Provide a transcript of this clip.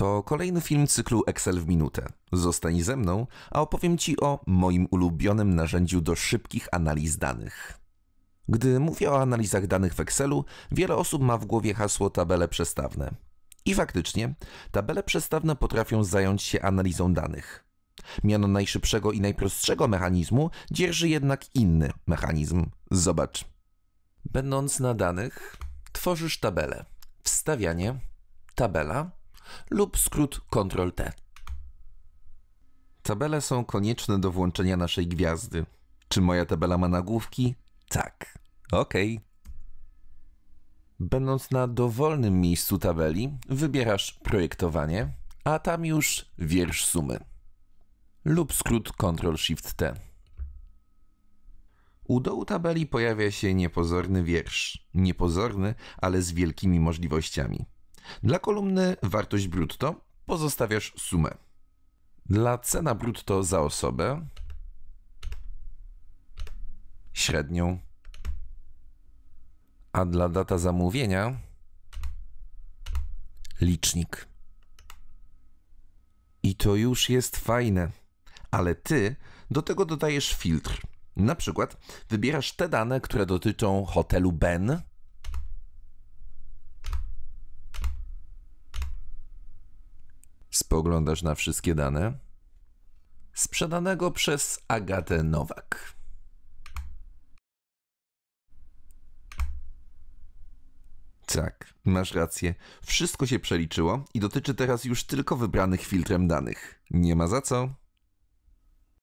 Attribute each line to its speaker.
Speaker 1: To kolejny film cyklu Excel w minutę. Zostań ze mną, a opowiem Ci o moim ulubionym narzędziu do szybkich analiz danych. Gdy mówię o analizach danych w Excelu, wiele osób ma w głowie hasło tabele przestawne. I faktycznie, tabele przestawne potrafią zająć się analizą danych. Miano najszybszego i najprostszego mechanizmu dzierży jednak inny mechanizm. Zobacz. Będąc na danych, tworzysz tabelę. Wstawianie, tabela lub skrót Ctrl-T. Tabele są konieczne do włączenia naszej gwiazdy. Czy moja tabela ma nagłówki? Tak. OK. Będąc na dowolnym miejscu tabeli, wybierasz projektowanie, a tam już wiersz sumy. Lub skrót Ctrl-Shift-T. U dołu tabeli pojawia się niepozorny wiersz. Niepozorny, ale z wielkimi możliwościami. Dla kolumny wartość brutto pozostawiasz sumę. Dla cena brutto za osobę średnią, a dla data zamówienia licznik. I to już jest fajne, ale ty do tego dodajesz filtr. Na przykład wybierasz te dane, które dotyczą hotelu Ben. Spoglądasz na wszystkie dane. Sprzedanego przez Agatę Nowak. Tak, masz rację. Wszystko się przeliczyło i dotyczy teraz już tylko wybranych filtrem danych. Nie ma za co.